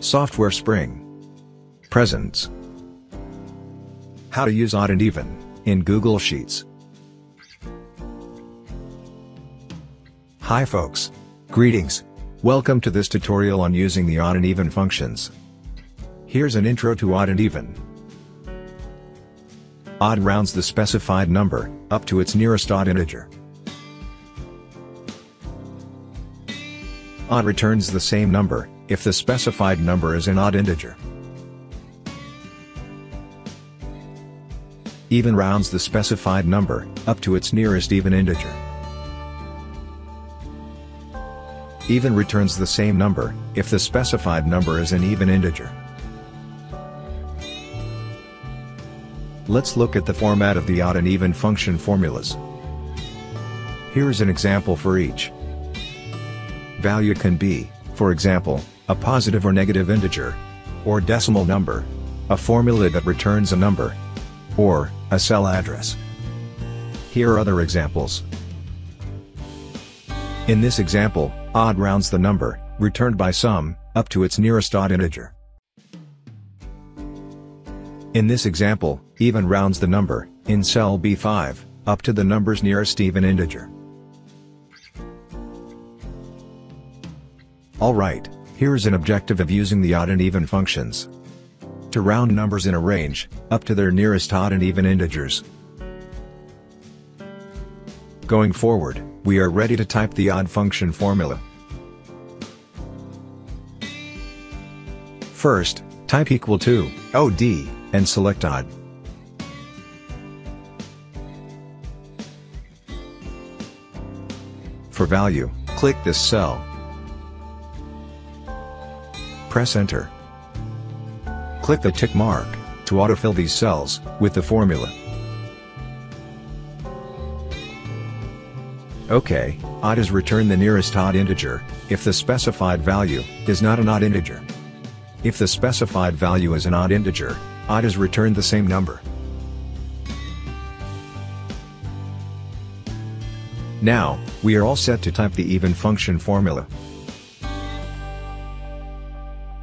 Software Spring. Presents. How to use odd and even in Google Sheets. Hi folks. Greetings. Welcome to this tutorial on using the odd and even functions. Here's an intro to odd and even. Odd rounds the specified number, up to its nearest odd integer. Odd returns the same number, if the specified number is an odd integer. Even rounds the specified number, up to its nearest even integer. Even returns the same number, if the specified number is an even integer. Let's look at the format of the odd and even function formulas. Here's an example for each. Value can be, for example, a positive or negative integer, or decimal number, a formula that returns a number, or a cell address. Here are other examples. In this example, odd rounds the number, returned by sum, up to its nearest odd integer. In this example, even rounds the number, in cell B5, up to the number's nearest even integer. Alright, here's an objective of using the odd and even functions. To round numbers in a range, up to their nearest odd and even integers. Going forward, we are ready to type the odd function formula. First, type equal to, OD, and select odd. For value, click this cell. Press enter. Click the tick mark, to autofill these cells, with the formula. OK, odd is return the nearest odd integer, if the specified value, is not an odd integer. If the specified value is an odd integer, odd is returned the same number. Now, we are all set to type the even function formula.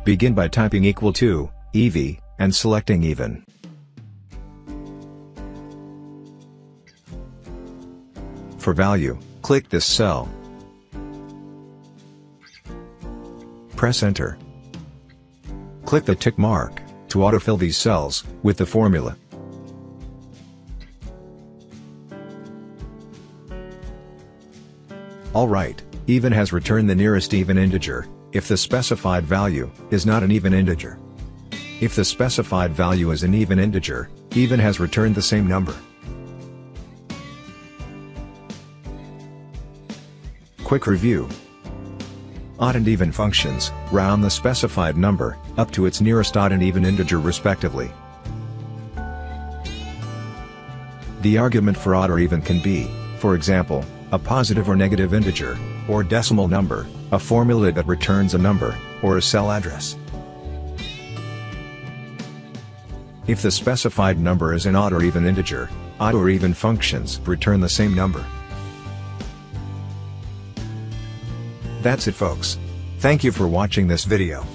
Begin by typing equal to, EV, and selecting even. For value, click this cell. Press enter. Click the tick mark, to autofill these cells, with the formula. Alright, even has returned the nearest even integer, if the specified value is not an even integer. If the specified value is an even integer, even has returned the same number. Quick review. Odd and even functions round the specified number up to its nearest odd and even integer respectively. The argument for odd or even can be, for example, a positive or negative integer, or decimal number, a formula that returns a number, or a cell address. If the specified number is an odd or even integer, odd or even functions return the same number. That's it folks. Thank you for watching this video.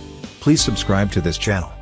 Please subscribe to this channel.